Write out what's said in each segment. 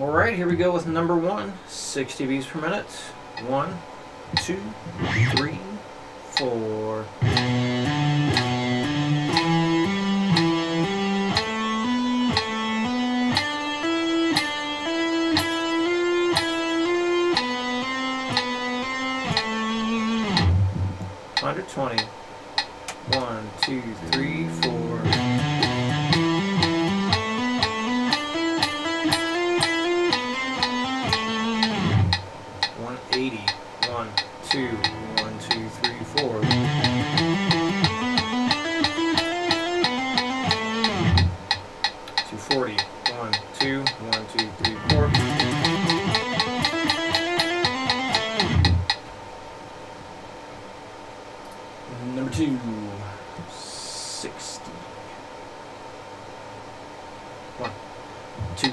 All right, here we go with number one, 60 beats per minute. One, two, three, four. Hundred twenty. One, two, three, four. One eighty. One, two, one, two, three, four. Two forty. One, two, one, two, three, four. Number two, 60. One, two,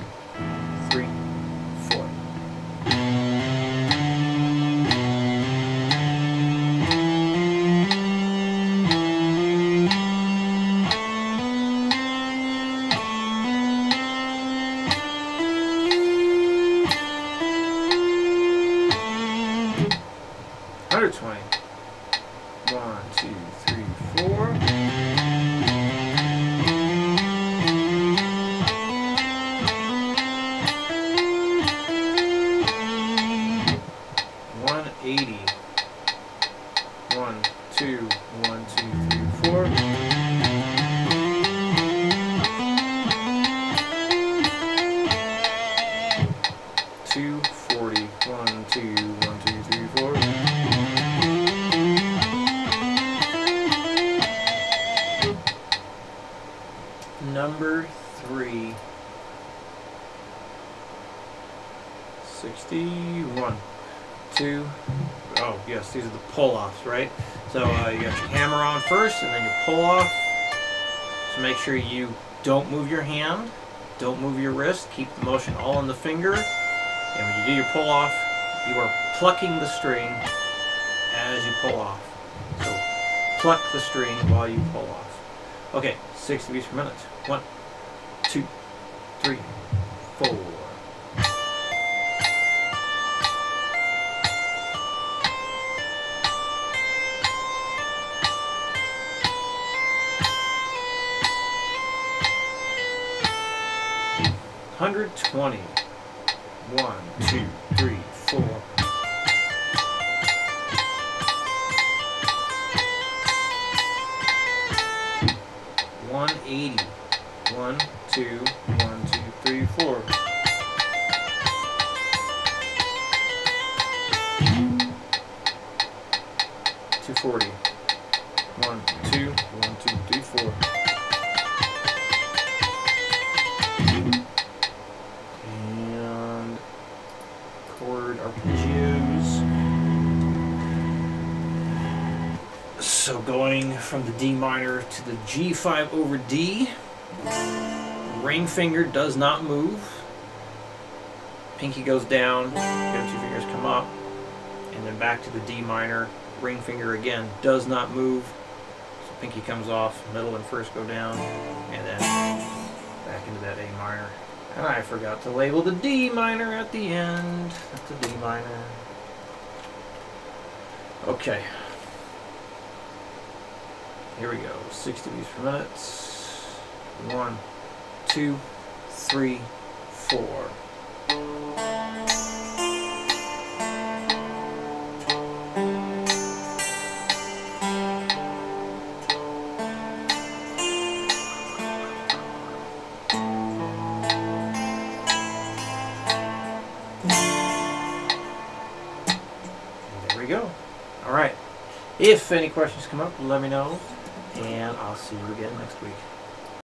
Number three. 61. Two. Oh, yes, these are the pull offs, right? So uh, you got your hammer on first and then you pull off. So make sure you don't move your hand, don't move your wrist, keep the motion all in the finger. And when you do your pull off, you are plucking the string as you pull off. So pluck the string while you pull off. Okay, 60 beats per minute. One, two, three, four. Hundred twenty. One, two, three, four. One eighty. One, two, one, two, three, four. Two forty. One, two, one, two, three, four. So going from the D minor to the G5 over D, ring finger does not move. Pinky goes down, the two fingers come up, and then back to the D minor. Ring finger again does not move. So pinky comes off, middle and first go down, and then back into that A minor. And I forgot to label the D minor at the end. That's a D minor. Okay. Here we go. 60 beats per minute. One, two, three, four. There we go. All right. If any questions come up, let me know, and I'll see you again next week.